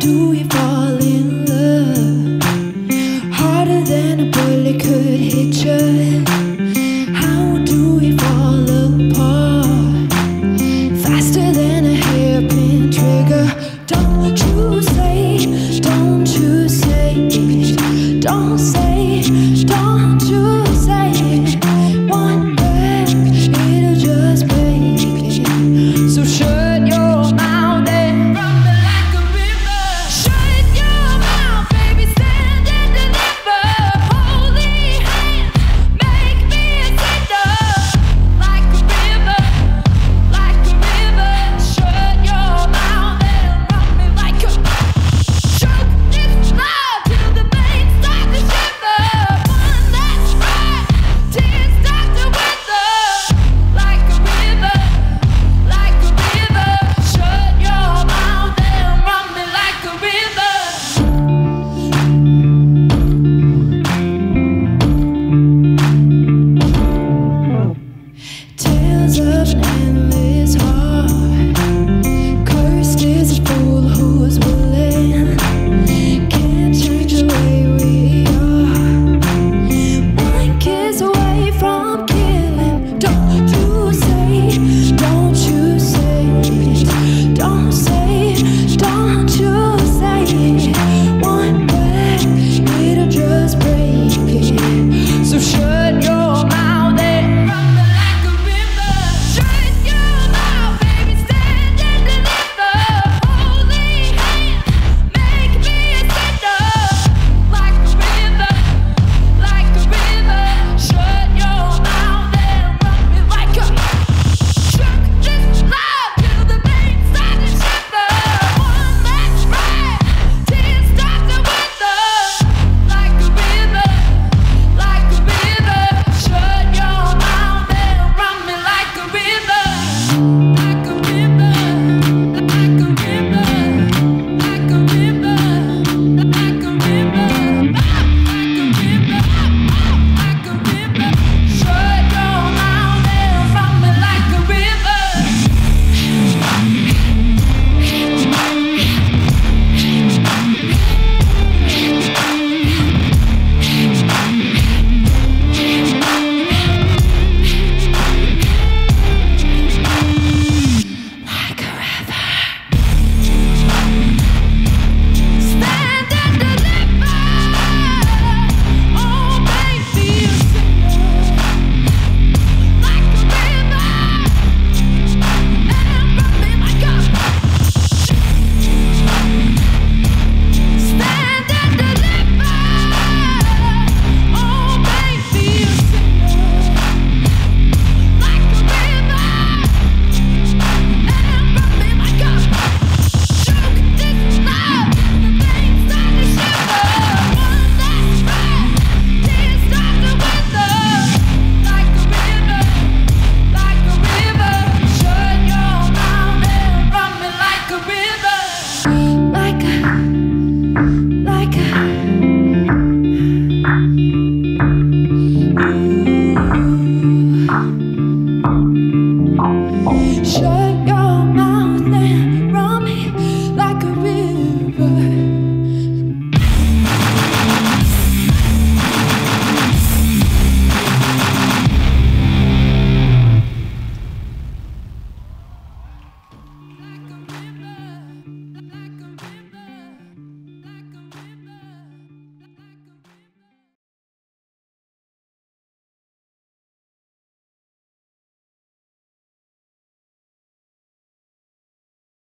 do you fall? Don't Shut your